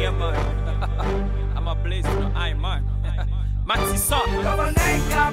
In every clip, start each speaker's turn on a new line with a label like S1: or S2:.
S1: Yeah man. I'm a blaze for the eye man. Maxi
S2: ka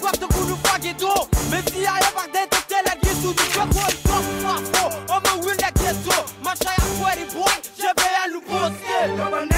S2: Prop të gullu fa gjedo Me fia e pak dhe të tele gjetu Një
S3: që kohë i kohë ma
S4: fo O me will e gjeto Ma shaj a
S3: kweri boj Që veja lupo s'ke Dobre ne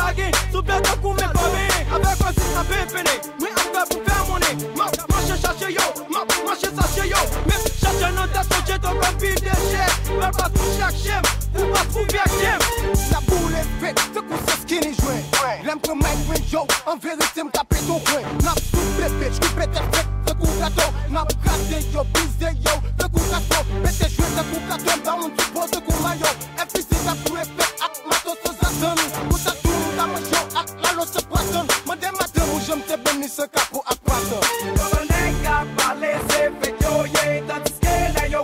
S3: kou bagay Sou pete kou me kome Avek an si sa pe pene Mwen an fe pou fer mone Ma, manche chache yo. Ma, manche sache yo. Men, chache nan tet so jeton kon pi de chek Mwen pa tou chak chem Ou pa tou vek chem
S5: La boule faite, ce coup c'est skinny joint L'aime pour Mike Wayne Joe, en vérité m'tape ton coin N'a soufflé bitch, qui pète fait, ce coup gâteau N'a gratté yo, brisé yo, ce coup gâteau Pété joué, ce coup gâteau, dans mon petit pot, ce coup maillot. FPC n'a tout effet, lot se poisson Moi des matins où je m'te béni ce capot ak poisson
S2: Kama nen ka pale se fek yo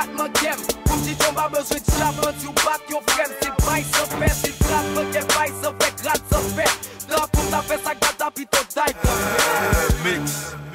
S2: batman gem. Koum ti jom ba bezwe di la bant yo bat yo frem. Se bay se fe, se grad fe, ke bay se fe, grad se fe Dan koum ta fe sa gata pi to day kon euh, Mix.